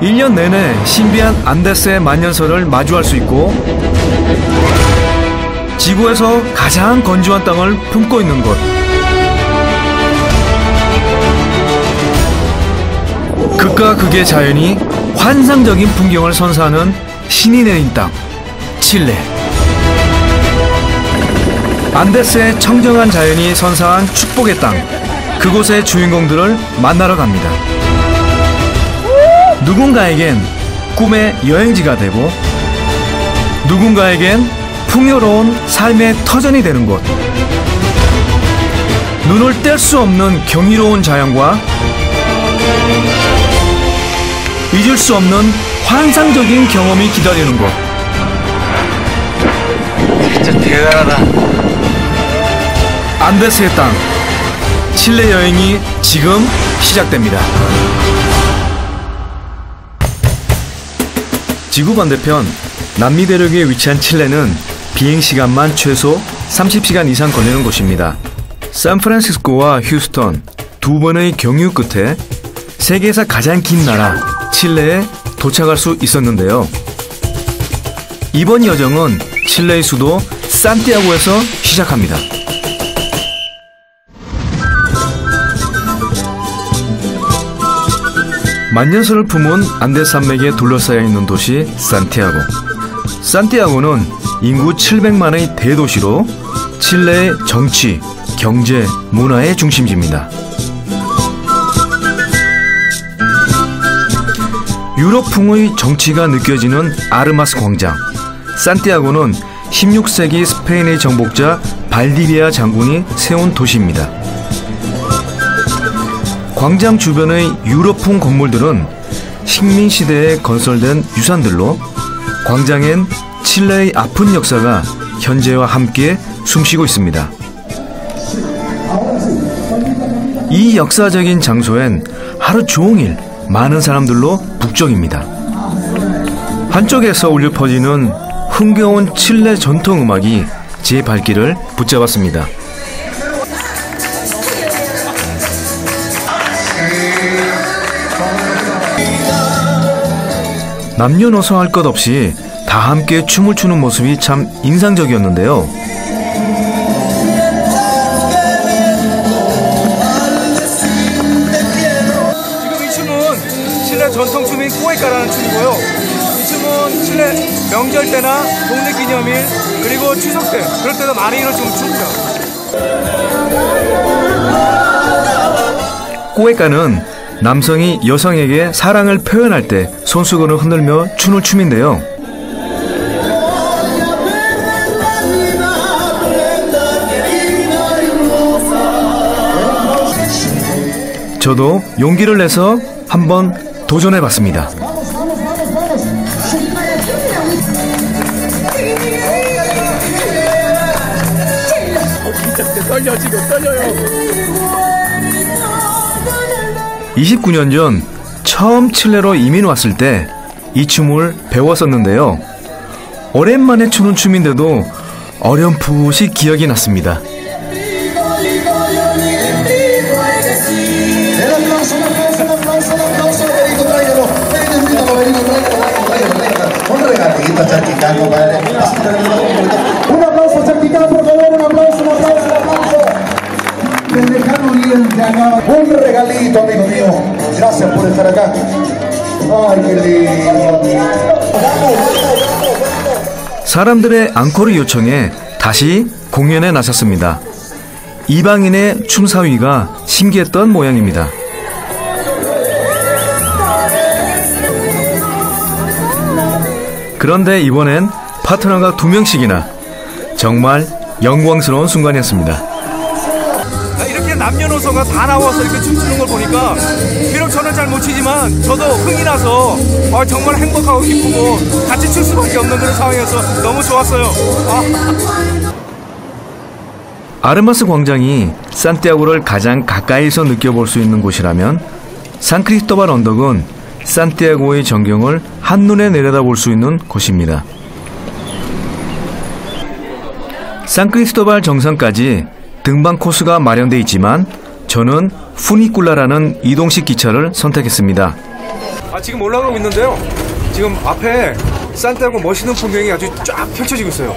1년 내내 신비한 안데스의 만년설을 마주할 수 있고 지구에서 가장 건조한 땅을 품고 있는 곳 극과 극의 자연이 환상적인 풍경을 선사하는 신이 내린 땅 칠레 안데스의 청정한 자연이 선사한 축복의 땅 그곳의 주인공들을 만나러 갑니다. 누군가에겐 꿈의 여행지가 되고 누군가에겐 풍요로운 삶의 터전이 되는 곳. 눈을 뗄 수 없는 경이로운 자연과 잊을 수 없는 환상적인 경험이 기다리는 곳. 진짜 대단하다. 안데스의 땅. 칠레 여행이 지금 시작됩니다. 지구 반대편 남미 대륙에 위치한 칠레는 비행 시간만 최소 30시간 이상 걸리는 곳입니다. 샌프란시스코와 휴스턴 두 번의 경유 끝에 세계에서 가장 긴 나라 칠레에 도착할 수 있었는데요. 이번 여정은 칠레의 수도 산티아고에서 시작합니다. 만년설을 품은 안데산맥에 둘러싸여 있는 도시 산티아고. 산티아고는 인구 700만의 대도시로 칠레의 정치, 경제, 문화의 중심지입니다. 유럽풍의 정치가 느껴지는 아르마스 광장. 산티아고는 16세기 스페인의 정복자 발디비아 장군이 세운 도시입니다. 광장 주변의 유럽풍 건물들은 식민 시대에 건설된 유산들로 광장엔 칠레의 아픈 역사가 현재와 함께 숨쉬고 있습니다. 이 역사적인 장소엔 하루 종일 많은 사람들로 북적입니다. 한쪽에서 울려 퍼지는 흥겨운 칠레 전통 음악이 제 발길을 붙잡았습니다. 남녀노소 할 것 없이 다 함께 춤을 추는 모습이 참 인상적이었는데요. 지금 이 춤은 칠레 전통 춤인 꼬에까라는 춤이고요. 이 춤은 칠레 명절 때나 독립 기념일 그리고 추석 때 그럴 때도 많이는 좀 춥죠. 꼬에까는 남성이 여성에게 사랑을 표현할 때 손수건을 흔들며 추는 춤인데요. 저도 용기를 내서 한번 도전해 봤습니다. 떨려 지금 떨려요. 29년 전 처음 칠레로 이민 왔을 때 이 춤을 배웠었는데요. 오랜만에 추는 춤인데도 어렴풋이 기억이 났습니다. Por estar acá. Ay, qué lindo. 사람들의 앙코르 요청에 다시 공연에 나섰습니다. 이방인의 춤사위가 신기했던 모양입니다. 그런데 이번엔 파트너가 두 명씩이나 정말 영광스러운 순간이었습니다. 남녀노소가 다 나와서 이렇게 춤추는 걸 보니까 비록 저는 잘못 추지만 저도 흥이 나서 아, 정말 행복하고 기쁘고 같이 출 수밖에 없는 그런 상황이어서 너무 좋았어요. 아. 아르마스 광장이 산티아고를 가장 가까이서 느껴볼 수 있는 곳이라면 산크리스토발 언덕은 산티아고의 전경을 한눈에 내려다볼 수 있는 곳입니다. 산크리스토발 정상까지 등반 코스가 마련돼 있지만 저는 푸니쿨라라는 이동식 기차를 선택했습니다. 아, 아, 지금 올라가고 있는데요. 지금 앞에 산티아고 멋있는 풍경이 아주 쫙 펼쳐지고 있어요.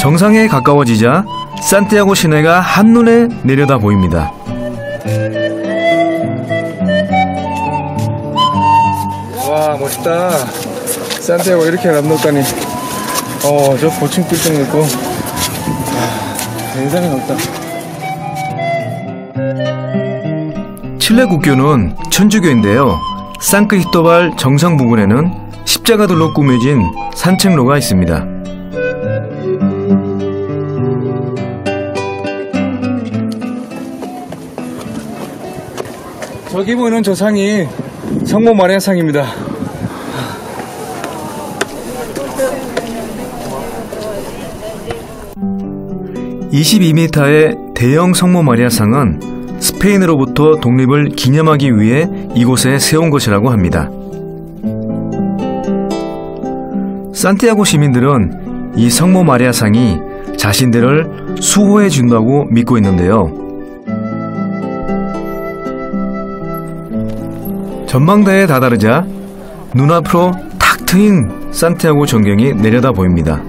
정상에 가까워지자 산티아고 시내가 한눈에 내려다 보입니다. 와, 멋있다. 산티아고 이렇게 남높다니. 어, 저 고층 빌딩 있고. 아, 굉장히 넓다. 칠레 국교는 천주교인데요. 산크리스토발 정상 부근에는 십자가들로 꾸며진 산책로가 있습니다. 저기 보이는 저 상이 성모 마리아 상입니다. (22m) 의 대형 성모 마리아상은 스페인으로부터 독립을 기념하기 위해 이곳에 세운 것이라고 합니다. 산티아고 시민들은 이 성모 마리아상이 자신들을 수호해 준다고 믿고 있는데요. 전망대에 다다르자 눈앞으로 탁 트인 산티아고 전경이 내려다 보입니다.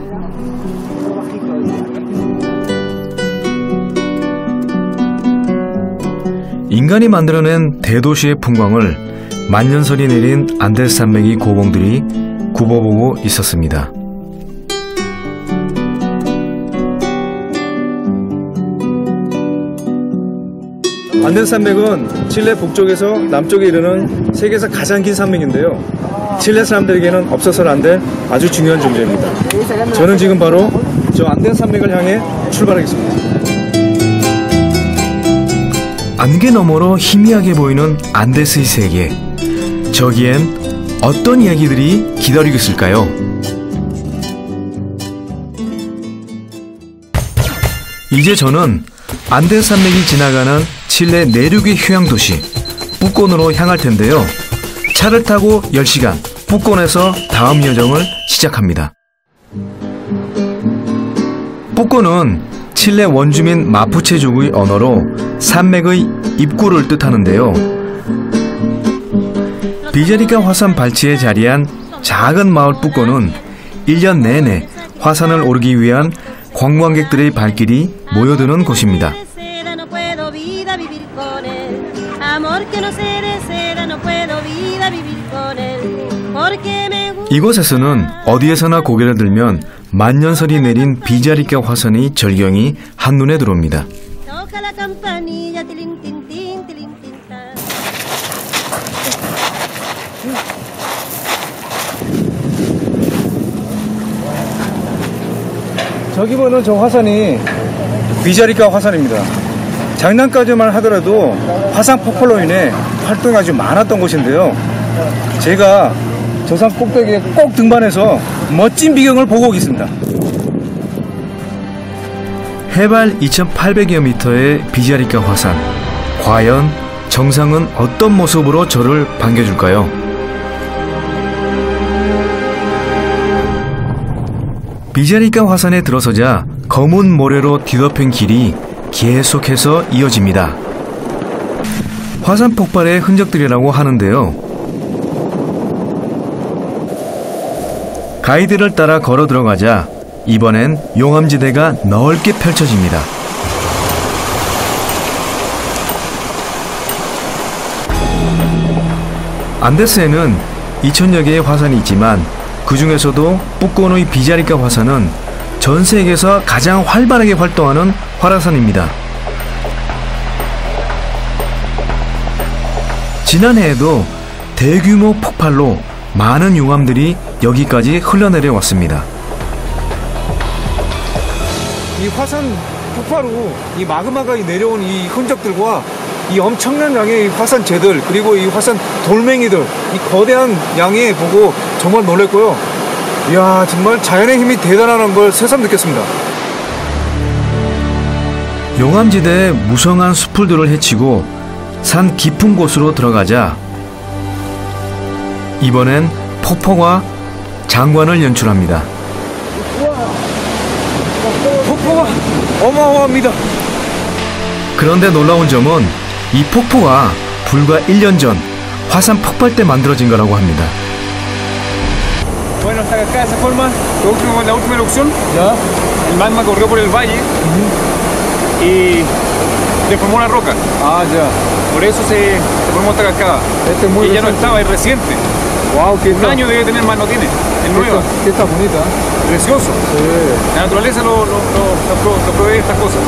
인간이 만들어낸 대도시의 풍광을 만년설이 내린 안데스 산맥이 고봉들이 굽어보고 있었습니다. 안데스 산맥은 칠레 북쪽에서 남쪽에 이르는 세계에서 가장 긴 산맥인데요. 칠레 사람들에게는 없어서는 안 될 아주 중요한 존재입니다. 저는 지금 바로 저 안데스 산맥을 향해 출발하겠습니다. 안개 너머로 희미하게 보이는 안데스의 세계. 저기엔 어떤 이야기들이 기다리고 있을까요? 이제 저는 안데스 산맥이 지나가는 칠레 내륙의 휴양 도시 뿌콘으로 향할 텐데요. 차를 타고 10시간 뿌콘에서 다음 여정을 시작합니다. 뿌콘은 칠레 원주민 마푸체족의 언어로 산맥의 입구를 뜻하는데요. 비제리카 화산 발치에 자리한 작은 마을 뿌꼬는 1년 내내 화산을 오르기 위한 관광객들의 발길이 모여드는 곳입니다. 이곳에서는 어디에서나 고개를 들면 만년설이 내린 비자리카 화산의 절경이 한눈에 들어옵니다. Toca la campanilla, tilín, tin, tin, tilín, tin, tan. 저기 보는 저 화산이 비자리카 화산입니다. 작년까지만 하더라도 화산 폭발로 인해 활동이 아주 많았던 곳인데요. 제가 저산 꼭대기에 꼭 등반해서 멋진 비경을 보고 오겠습니다. 해발 2,800여 미터의 비자리카 화산. 과연 정상은 어떤 모습으로 저를 반겨줄까요? 비자리카 화산에 들어서자 검은 모래로 뒤덮인 길이 계속해서 이어집니다. 화산 폭발의 흔적들이라고 하는데요. 가이드를 따라 걸어 들어가자 이번엔 용암지대가 넓게 펼쳐집니다. 안데스에는 2천여 개의 화산이 있지만 그 중에서도 뿌꼬노의 비자리카 화산은 전 세계에서 가장 활발하게 활동하는 활화산입니다. 지난해에도 대규모 폭발로 많은 용암들이 여기까지 흘러내려 왔습니다. 이 화산 폭발 후이 마그마가 내려온 이 흔적들과 이 엄청난 양의 이 화산재들 그리고 이 화산 돌멩이들 이 거대한 양에 보고 정말 놀랐고요. 이야 정말 자연의 힘이 대단하다는 걸 새삼 느꼈습니다. 용암지대의 무성한 숲풀들을 헤치고 산 깊은 곳으로 들어가자 이번엔 폭포가 장관을 연출합니다. 폭포가 어마어마합니다. 그런데 놀라운 점은 이 폭포가 불과 1년 전 화산 폭발 때 만들어진 거라고 합니다. Bueno, está acá esa forma. La última, la última erupción, el magma corrió por el valle y deformó una roca. Ah, ya. Por eso se, se formó esta cascada. Este es muy y ya no estaba, es reciente. Wow, qué Un año debe tener más, no tiene. Es nueva, está bonita. ¿eh? precioso. La naturaleza lo, lo, lo, lo provee estas cosas.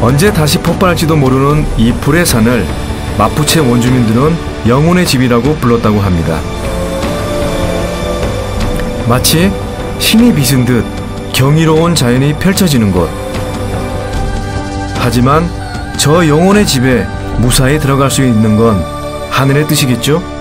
언제 다시 폭발할지도 모르는 이 불의 산을 마푸체 원주민들은 영혼의 집이라고 불렀다고 합니다. 마치 신이 빚은 듯 경이로운 자연이 펼쳐지는 곳. 하지만 저 영혼의 집에 무사히 들어갈 수 있는 건 하늘의 뜻이겠죠?